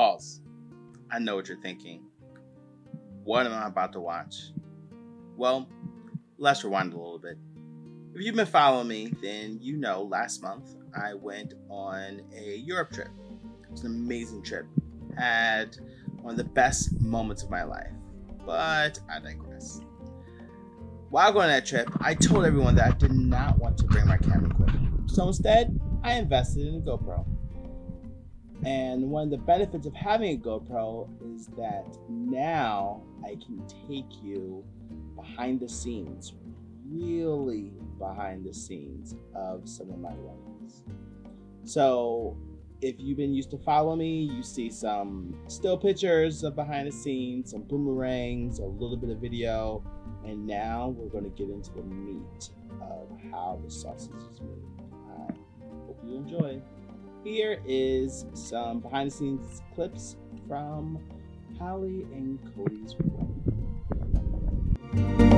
Pause. I know what you're thinking. What am I about to watch? Well, let's rewind a little bit. If you've been following me, then you know last month I went on a Europe trip. It was an amazing trip. Had one of the best moments of my life. But I digress. While going on that trip, I told everyone that I did not want to bring my camera equipment. So instead, I invested in a GoPro. And one of the benefits of having a GoPro is that now I can take you behind the scenes, really behind the scenes of some of my runnings. So if you've been used to follow me, you see some still pictures of behind the scenes, some boomerangs, a little bit of video, and now we're going to get into the meat of how the sausage is made. I hope you enjoy. Here is some behind the scenes clips from Holly and Cody's wedding.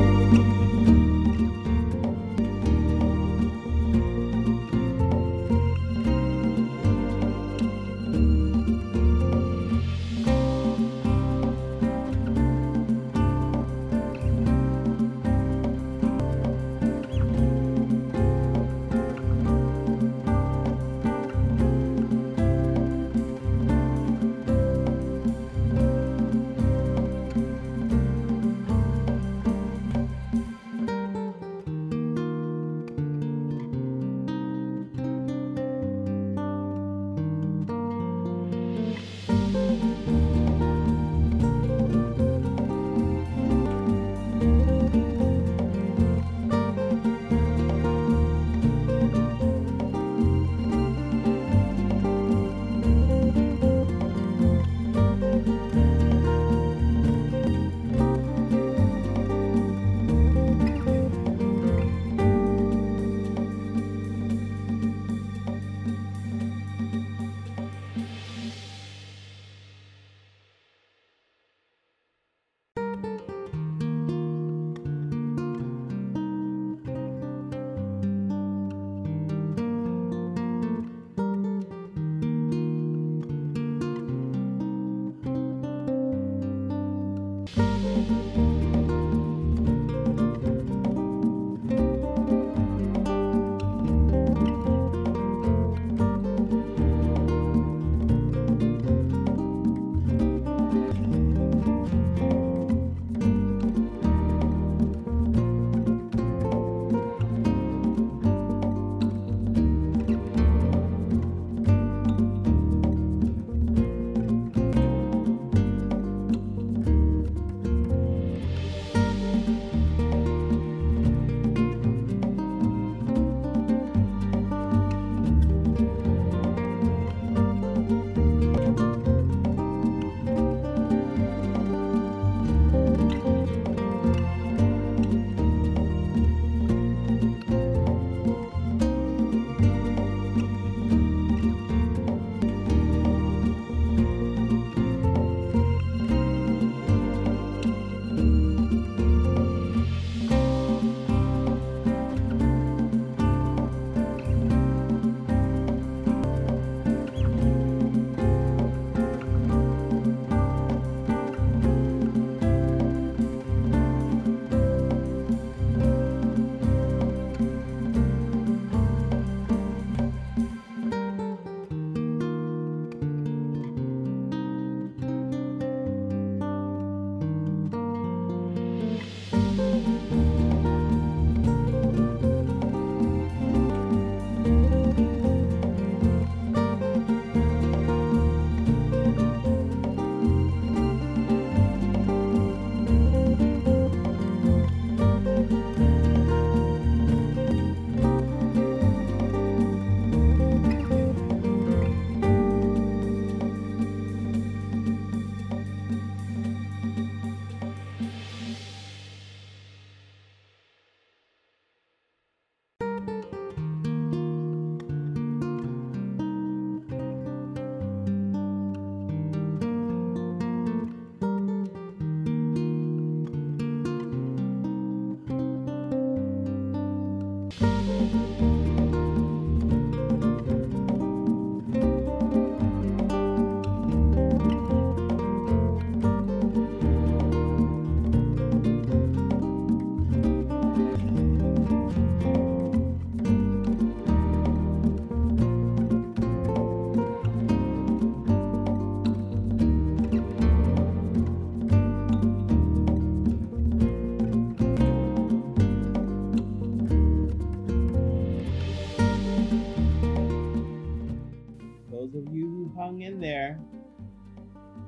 Hung in there,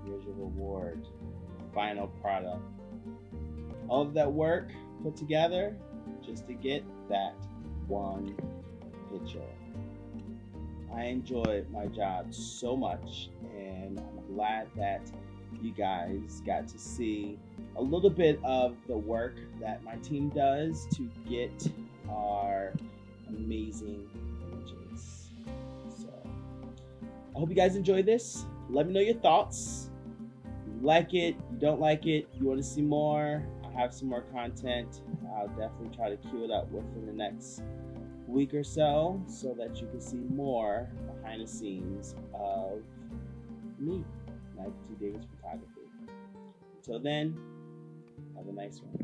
here's your reward. Final product. All of that work put together just to get that one picture. I enjoy my job so much, and I'm glad that you guys got to see a little bit of the work that my team does to get our amazing I hope you guys enjoy this. Let me know your thoughts. You like it, you don't like it, you want to see more, I have some more content. I'll definitely try to queue it up within the next week or so so that you can see more behind the scenes of me, Nike T. Davis Photography. Until then, have a nice one.